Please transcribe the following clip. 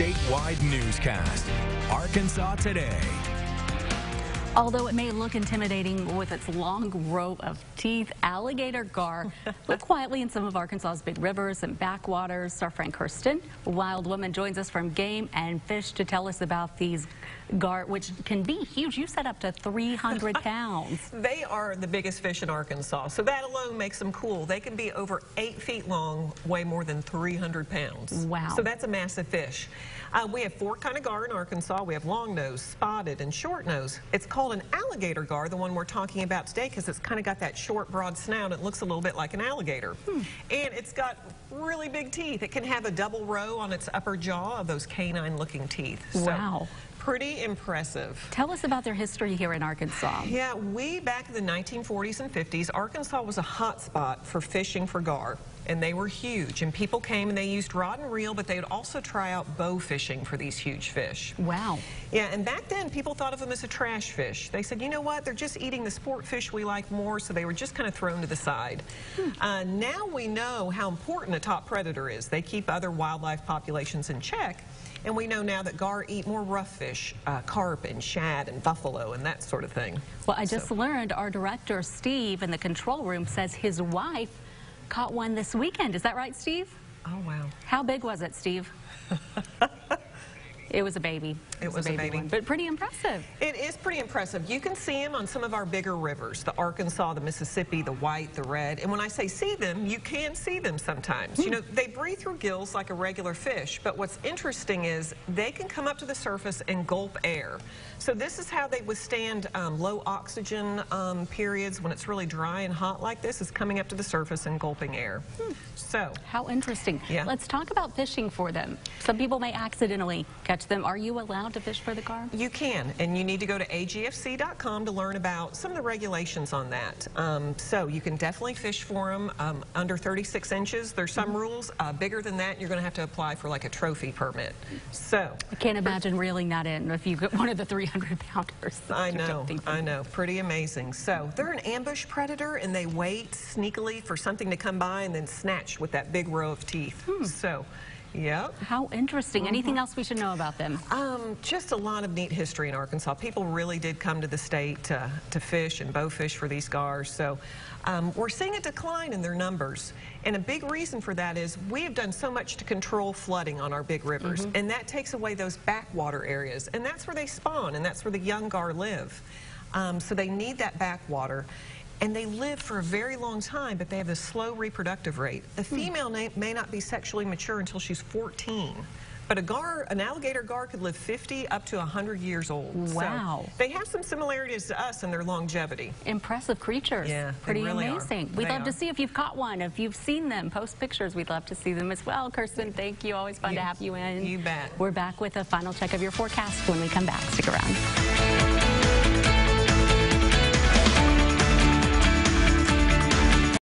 statewide newscast. Arkansas Today. Although it may look intimidating with its long row of teeth, alligator gar live quietly in some of Arkansas's big rivers and backwaters. Our friend Kirsten wild woman, joins us from Game and Fish to tell us about these gar, which can be huge. You said up to 300 pounds. they are the biggest fish in Arkansas, so that alone makes them cool. They can be over eight feet long, weigh more than 300 pounds. Wow. So that's a massive fish. Uh, we have four kind of gar in Arkansas. We have long nose, spotted, and short nose. It's called an alligator gar, the one we're talking about today, because it's kind of got that short, broad snout. It looks a little bit like an alligator. Hmm. And it's got really big teeth. It can have a double row on its upper jaw of those canine-looking teeth. Wow. Pretty impressive. Tell us about their history here in Arkansas. Yeah, we back in the 1940s and 50s, Arkansas was a hot spot for fishing for gar and they were huge. And people came and they used rod and reel, but they would also try out bow fishing for these huge fish. Wow. Yeah, and back then people thought of them as a trash fish. They said, you know what, they're just eating the sport fish we like more, so they were just kind of thrown to the side. Hmm. Uh, now we know how important a top predator is. They keep other wildlife populations in check. And we know now that gar eat more rough fish, uh, carp and shad and buffalo and that sort of thing. Well, I just so. learned our director, Steve, in the control room says his wife caught one this weekend. Is that right, Steve? Oh, wow. How big was it, Steve? It was a baby. It, it was, a baby, baby. but pretty impressive. It is pretty impressive. You can see them on some of our bigger rivers, the Arkansas, the Mississippi, the white, the red. And when I say see them, you can see them sometimes. You hmm. know, they breathe through gills like a regular fish, but what's interesting is they can come up to the surface and gulp air. So this is how they withstand um, low oxygen um, periods when it's really dry and hot like this, is coming up to the surface and gulping air. Hmm. So. How interesting. Yeah. Let's talk about fishing for them. Some people may accidentally catch catch them. Are you allowed to fish for the gar? You can, and you need to go to agfc.com to learn about some of the regulations on that. Um, so you can definitely fish for them um, under 36 inches. There's some mm -hmm. rules. Uh, bigger than that, you're going to have to apply for like a trophy permit. So I can't imagine reeling that in if you get one of the 300 pounders. I know, I know, pretty amazing. So they're an ambush predator, and they wait sneakily for something to come by and then snatch with that big row of teeth. Hmm. So. Yep. How interesting. Mm -hmm. Anything else we should know about them? Um, just a lot of neat history in Arkansas. People really did come to the state to, to fish and bow fish for these gars. So um, we're seeing a decline in their numbers. And a big reason for that is we have done so much to control flooding on our big rivers. Mm -hmm. And that takes away those backwater areas. And that's where they spawn, and that's where the young gar live. Um, so they need that backwater and they live for a very long time, but they have a slow reproductive rate. A hmm. female hmm. may not be sexually mature until she's 14. But a gar, an alligator gar could live 50 up to 100 years old. Wow. So they have some similarities to us in their longevity. Impressive creatures. Yeah, Pretty really amazing. Are. We'd they love are. to see if you've caught one. If you've seen them, post pictures. We'd love to see them as well. Kirsten, thank you. Always fun you, to have you in. You bet. We're back with a final check of your forecast when we come back. Stick around.